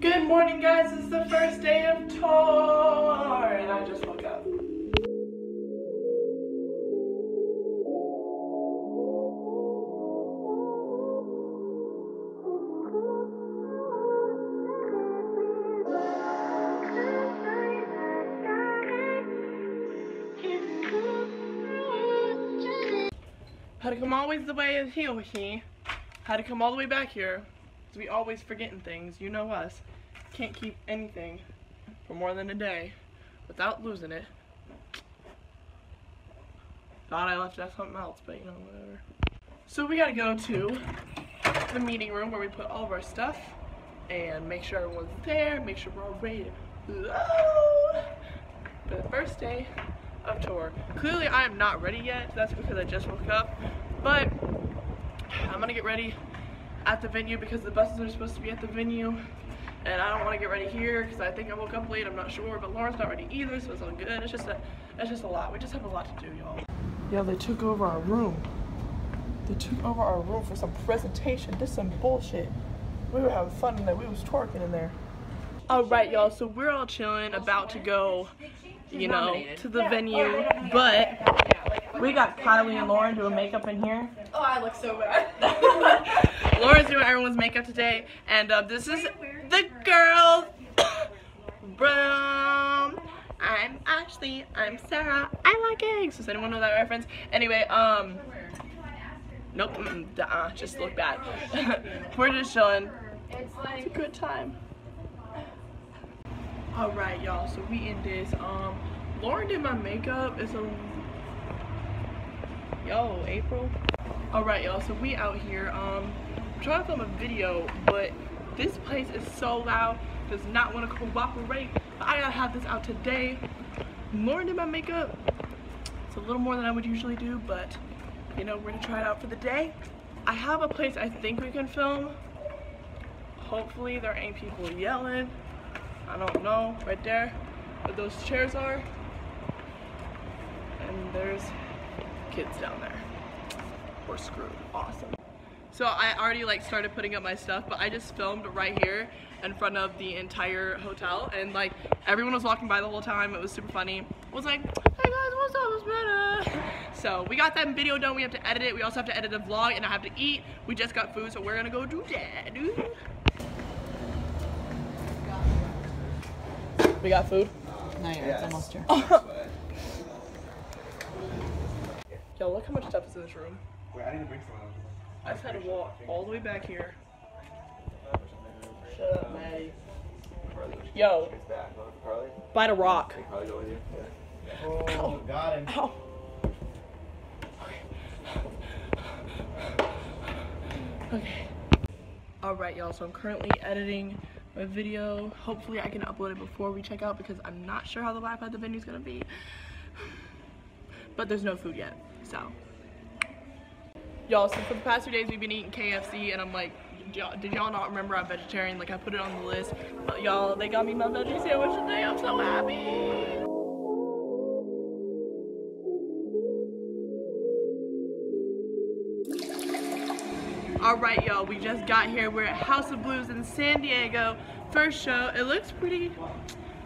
Good morning, guys. Is the first day of tour, and I just woke up. Had to come always the way of here, he. Had to come all the way back here. We always forgetting things. You know us. Can't keep anything for more than a day without losing it. Thought I left out something else, but you know, whatever. So we gotta go to the meeting room where we put all of our stuff and make sure everyone's there, make sure we're all ready to for the first day of tour. Clearly I am not ready yet, that's because I just woke up, but I'm gonna get ready at the venue because the buses are supposed to be at the venue and I don't want to get ready here because I think I woke up late, I'm not sure, but Lauren's not ready either, so it's all good. It's just a, it's just a lot. We just have a lot to do, y'all. Yeah, they took over our room. They took over our room for some presentation. This some bullshit. We were having fun in there. We was twerking in there. All right, y'all. So we're all chilling, about to go, you know, to the venue, but we got Kylie and Lauren doing makeup in here. Oh, I look so bad. Lauren's doing everyone's makeup today, and uh, this is the girls. Brown. I'm Ashley. I'm Sarah. I like eggs. Does anyone know that reference? Anyway, um, nope. Mm, uh, just look bad. We're just chilling. It's a good time. All right, y'all. So we in this. Um, Lauren did my makeup. It's a yo April. All right, y'all. So we out here. Um, trying to film a video, but this place is so loud. Does not want to cooperate. But I gotta have this out today. Lauren did my makeup. It's a little more than I would usually do, but you know we're gonna try it out for the day. I have a place I think we can film. Hopefully there ain't people yelling. I don't know, right there, where those chairs are. And there's kids down there. We're screwed, awesome. So I already like started putting up my stuff, but I just filmed right here in front of the entire hotel and like everyone was walking by the whole time. It was super funny. I was like, hey guys, what's up, it's better. So we got that video done. We have to edit it. We also have to edit a vlog and I have to eat. We just got food, so we're gonna go do that, dude. We got food. No, yeah, it's almost here. Yo, look how much stuff is in this room. Wait, I need to bring someone. I just had to walk all the way back here. Shut up, Maddie. Yo, It's back. Carly? by the rock. Can Carly go with? Ow. Oh, got him. Ow. Okay. Alright, y'all, so I'm currently editing my video. Hopefully I can upload it before we check out because I'm not sure how the Wi-Fi at the venue is gonna be. But there's no food yet, so. Y'all, so for the past two days we've been eating KFC and I'm like, did y'all not remember I'm vegetarian? Like I put it on the list. But y'all, they got me my veggie sandwich today. I'm so happy. All right, y'all, we just got here. We're at House of Blues in San Diego. First show. It looks pretty,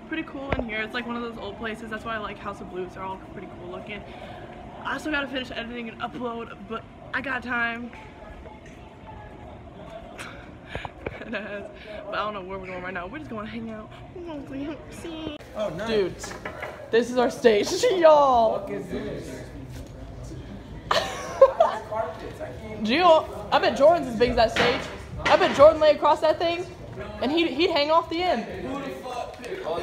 pretty cool in here. It's like one of those old places. That's why I like House of Blues. They're all pretty cool looking. I still gotta finish editing and upload, but I got time. But I don't know where we're going right now. We're just going to hang out. We're going to see. Oh, no. Dude, this is our stage, y'all. What is this? Gio, I bet Jordan's as big as that stage. I bet Jordan lay across that thing, and he'd, he'd hang off the end. Oh,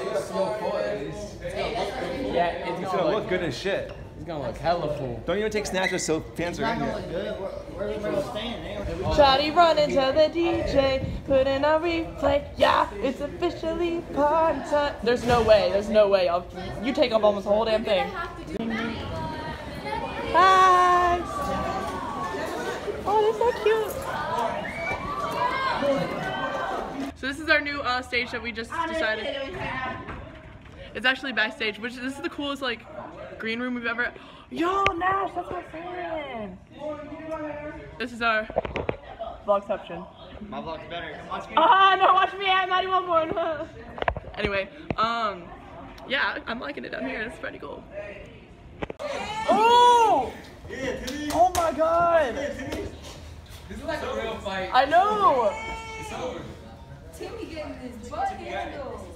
yeah, it's It's gonna gonna look, look good as shit. It's gonna look hella full. Don't even take snatches so fans are in here. Shotty running to the DJ, putting in a replay. Yeah, it's officially party time. There's no way. There's no way. I'll, you take up almost the whole damn thing. Hi. Oh, they're so cute. So this is our new uh, stage that we just decided. It's actually backstage, which this is the coolest like green room we've ever. Yo, Nash, that's my friend. This is our vlogception. My vlog's better. Come watch me. Ah, no, watch me at Maddie Welborn. anyway, um, yeah, I'm liking it down here. It's pretty cool. Oh! Oh my god! This is like a real fight. I know! Timmy getting his butt handled.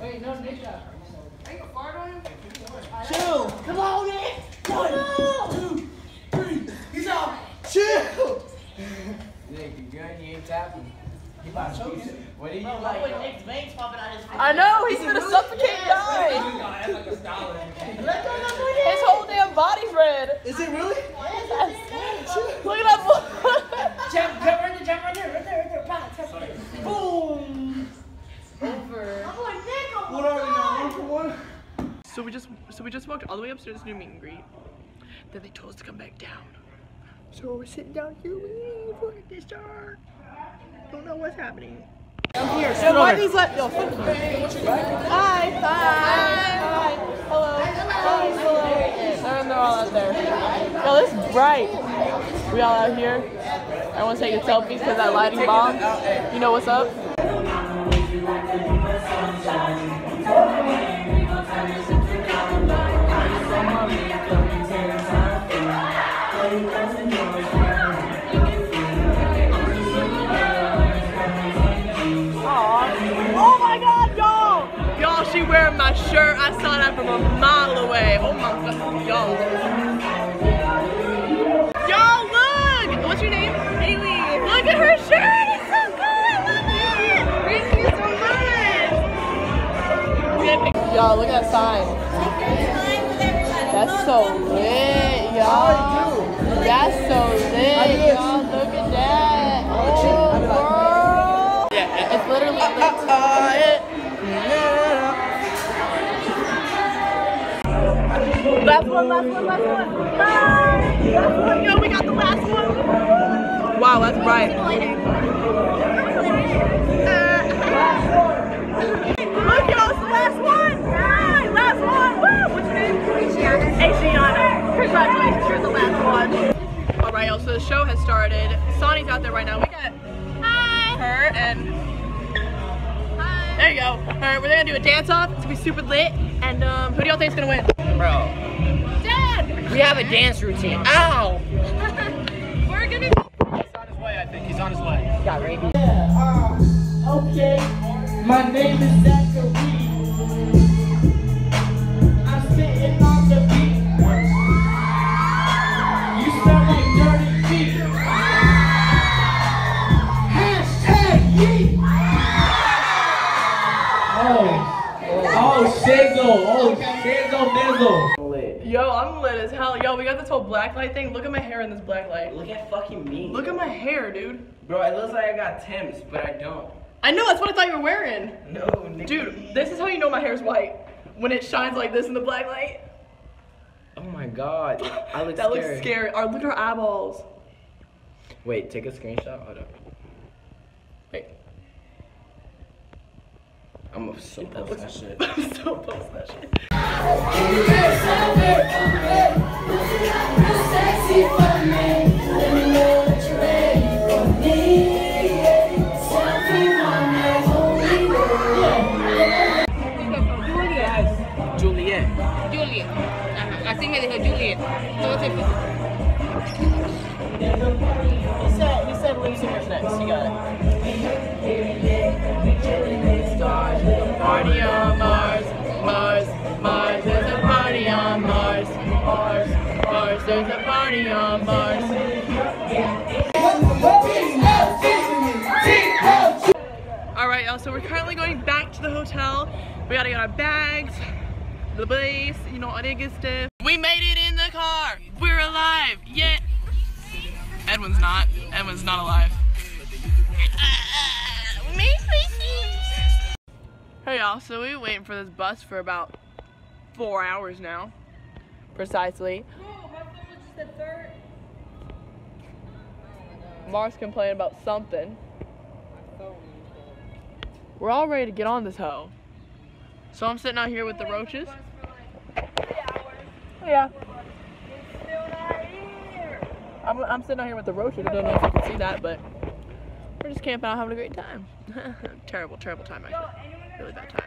Wait, no, Nisha. Are you fart on him? Chill. Come on, man. One, two, three. He's out. Chill. Nick, you good? You ain't tapping. He about to choke you. What do you like? I know, he's gonna suffocate and die! His whole damn body's red! Is it really? Look at that Jump, jump right there, jump right there, right there, right there. Pow, tap it. Boom. Over. What are we now? One for one? So we just so we just walked all the way upstairs to do meet and greet. Then they told us to come back down. So we're sitting down here waiting for this start. Don't know what's happening. Here, So why these let yo fuck you. Hi, hi, hi, hello, hi, hello. And they're all out there. Yo, this is bright. We all out here. Everyone's taking selfies because that lighting bomb. You know what's up? Y'all, look at that sign. That's so lit, y'all. That's so lit, y'all. Look at that. Oh, girl. Yeah, it's literally lit. Last one, last one, last one. Last one, yo, we got the last one. Wow, that's bright. Congratulations, you're the last one. All right, y'all, so the show has started. Sonny's out there right now. We got her and there you go. All right, we're gonna do a dance off. It's gonna be super lit. And um, who do y'all think's gonna win? Bro, Dad. we have a dance routine. Ow! We're gonna. He's on his way, I think. He's on his way. he Got rabies. Okay, my name is Zachary. Yo, we got this whole black light thing. Look at my hair in this black light. Look at fucking me. Look at my hair, dude. Bro, it looks like I got Tim's, but I don't. I know that's what I thought you were wearing. No, nigga. Dude, this is how you know my hair's white. When it shines like this in the black light. Oh my god. I look that scary. looks scary. Or look at her eyeballs. Wait, take a screenshot. Hold up. Wait. I'm gonna so post that shit. I'm so post that shit. Así me dijo Juliet. Entonces, He there's a party on Mars. Alright, y'all, so we're currently going back to the hotel. We gotta get our bags, the place, you know, all the good stuff. We made it in the car! We're alive! Yeah! Edwin's not. Edwin's not alive. Hey y'all, so we were waiting for this bus for about four hours now. Precisely. Mars complaining about something. We're all ready to get on this hoe. So I'm sitting out here with the roaches. Yeah. I'm, I'm sitting out here with the roaches. I don't know if you can see that, but We're just camping out, having a great time. terrible, terrible time actually. Really bad.